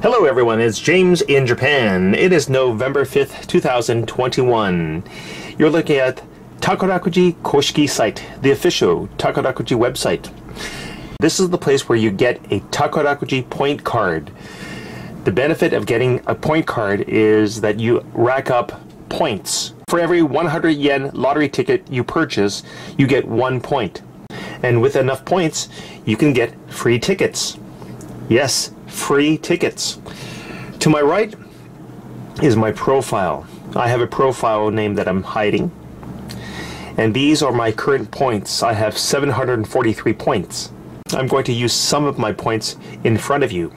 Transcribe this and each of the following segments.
Hello everyone, it's James in Japan. It is November 5th, 2021. You're looking at Takarakuji Koshiki site, the official Takarakuji website. This is the place where you get a Takarakuji point card. The benefit of getting a point card is that you rack up points. For every 100 yen lottery ticket you purchase, you get one point. And with enough points, you can get free tickets. Yes, free tickets. To my right is my profile. I have a profile name that I'm hiding. And these are my current points. I have 743 points. I'm going to use some of my points in front of you.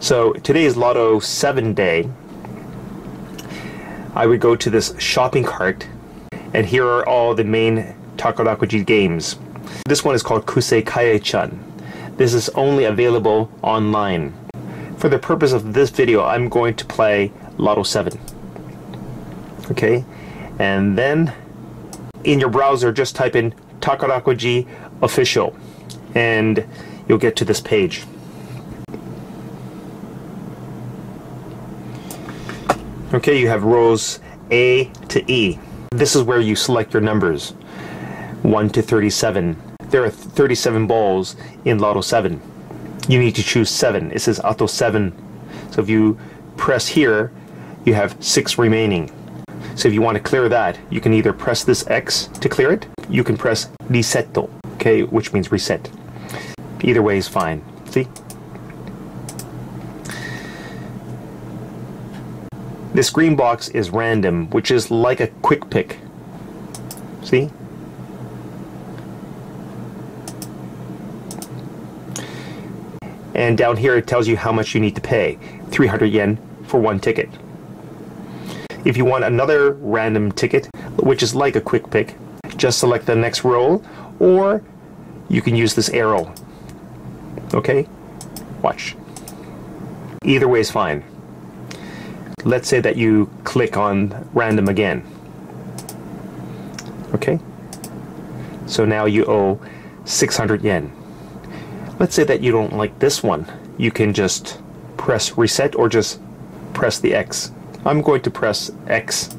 So today is Lotto 7 day. I would go to this shopping cart and here are all the main Takarakuji games. This one is called Kusei Kaie-chan. This is only available online. For the purpose of this video, I'm going to play Lotto 7. Okay, and then in your browser, just type in Takarakuji official and you'll get to this page. Okay, you have rows A to E. This is where you select your numbers 1 to 37. There are 37 balls in Lotto 7. You need to choose 7. It says Ato 7. So if you press here, you have 6 remaining. So if you want to clear that, you can either press this X to clear it, you can press Resetto, okay, which means reset. Either way is fine. See? This green box is random, which is like a quick pick. See? And down here it tells you how much you need to pay. 300 yen for one ticket. If you want another random ticket, which is like a quick pick, just select the next roll, or you can use this arrow. Okay? Watch. Either way is fine. Let's say that you click on random again. Okay? So now you owe 600 yen. Let's say that you don't like this one. You can just press reset or just press the X. I'm going to press X.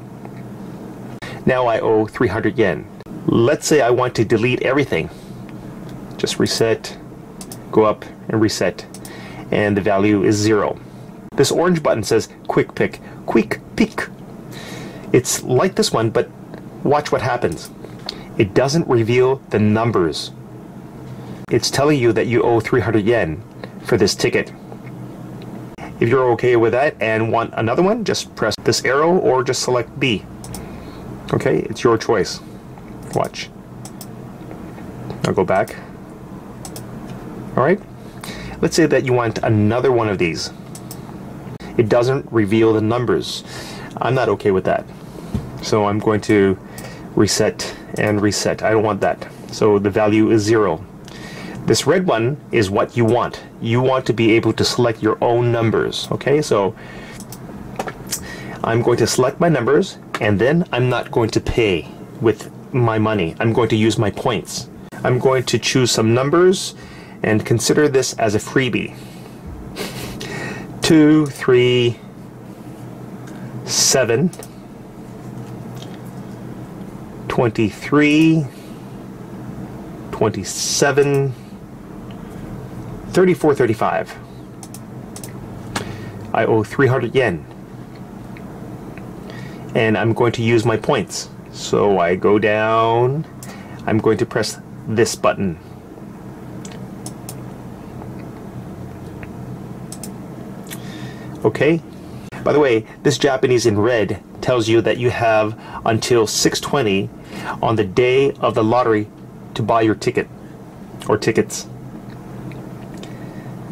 Now I owe 300 yen. Let's say I want to delete everything. Just reset, go up and reset, and the value is zero. This orange button says quick pick, quick pick. It's like this one, but watch what happens. It doesn't reveal the numbers. It's telling you that you owe 300 yen for this ticket. If you're okay with that and want another one, just press this arrow or just select B. Okay, it's your choice. Watch. I'll go back. Alright, let's say that you want another one of these. It doesn't reveal the numbers. I'm not okay with that. So I'm going to reset and reset. I don't want that. So the value is zero. This red one is what you want. You want to be able to select your own numbers. Okay, so I'm going to select my numbers and then I'm not going to pay with my money. I'm going to use my points. I'm going to choose some numbers and consider this as a freebie. Two, three, seven, twenty-three, twenty-seven. 34.35. I owe 300 yen. And I'm going to use my points. So I go down. I'm going to press this button. Okay. By the way, this Japanese in red tells you that you have until 620 on the day of the lottery to buy your ticket or tickets.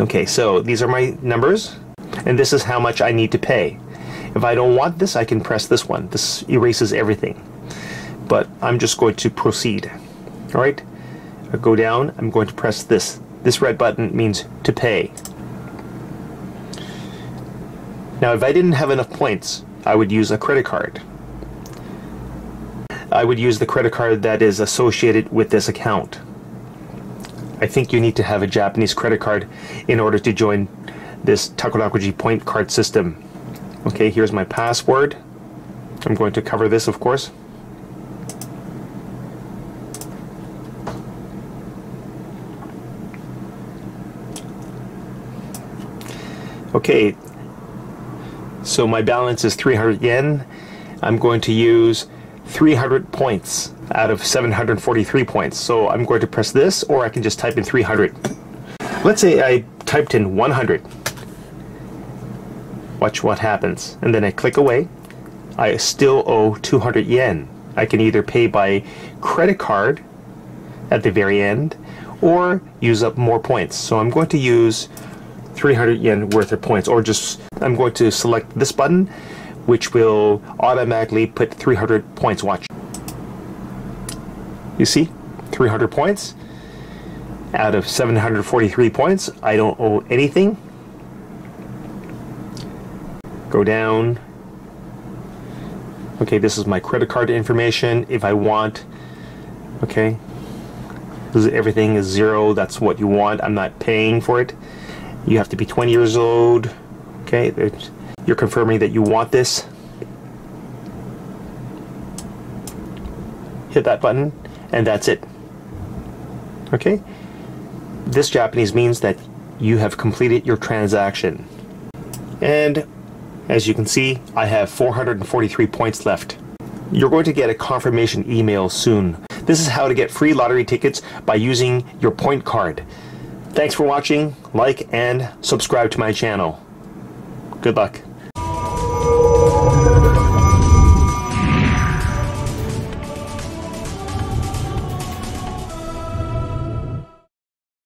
Okay, so these are my numbers, and this is how much I need to pay. If I don't want this, I can press this one. This erases everything. But I'm just going to proceed. All right, I go down, I'm going to press this. This red button means to pay. Now, if I didn't have enough points, I would use a credit card. I would use the credit card that is associated with this account. I think you need to have a Japanese credit card in order to join this Takarakuji point card system. Okay, here's my password. I'm going to cover this, of course. Okay, so my balance is 300 yen. I'm going to use 300 points out of 743 points. So I'm going to press this, or I can just type in 300. Let's say I typed in 100. Watch what happens. And then I click away. I still owe 200 yen. I can either pay by credit card at the very end or use up more points. So I'm going to use 300 yen worth of points or just I'm going to select this button which will automatically put 300 points watch. You see 300 points out of 743 points. I don't owe anything. Go down. Okay this is my credit card information. If I want okay. Everything is zero. That's what you want. I'm not paying for it. You have to be 20 years old. Okay, you're confirming that you want this. Hit that button, and that's it. Okay? This Japanese means that you have completed your transaction. And as you can see, I have 443 points left. You're going to get a confirmation email soon. This is how to get free lottery tickets by using your point card. Thanks for watching, like and subscribe to my channel. Good luck.